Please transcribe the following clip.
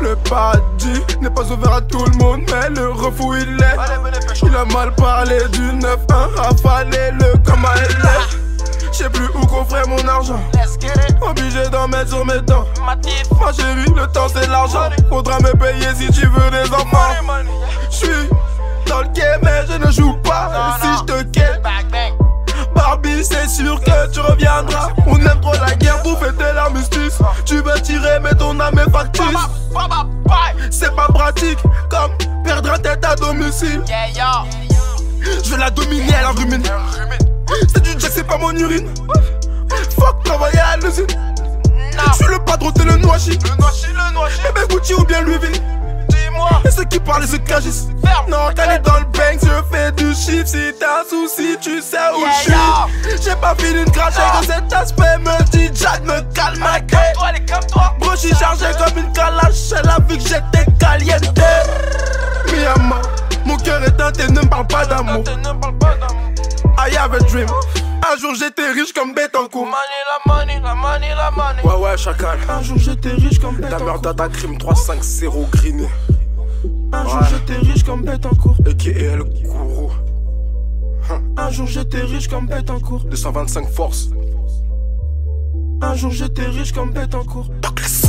Le paradis n'est pas ouvert à tout le monde, mais le refou il est. Il a mal parlé du 9-1, rafalé le comme à LF. J'sais plus où coffrer mon argent. Obligé d'en mettre sur mes dents. Ma chérie, le temps c'est l'argent. Faudra me payer si tu veux des enfants. On aime trop la guerre pour fêter l'armistice. Tu veux tirer, mais ton âme est factice. C'est pas pratique, comme perdre un tête à domicile. Je vais la dominer, elle rumine. C'est du jack, c'est pas mon urine. Fuck, travailler à l'usine. Je suis le patron, t'es le noachi. Le noachi, le noachi. Eh ben Gucci ou bien Louis V. Et qui parlent, se cachissent. Ferme. Non, t'es dans le bank, je fais du chiffre. Si t'as un souci, tu sais où Yeah, je suis. J'ai pas fini de cracher Yeah. que cet aspect me dit Jack, me calme ma calme-toi. Bro, j'suis chargé comme une calache, elle a vu que j'étais caliente. Miyama, mon cœur est teinté, ne me parle pas d'amour. Ne parle pas d'amour. I have a dream. Un jour j'étais riche comme Betancourt. Money, la money, la money, la money. Ouais, ouais, chacal. Un jour j'étais riche comme Ta mère Betancourt. data crime 350 green. Un jour j'étais riche comme Betancourt. A.K.A. le gourou? Un jour j'étais riche comme Betancourt. 225 force. Un jour j'étais riche comme Betancourt. Doc les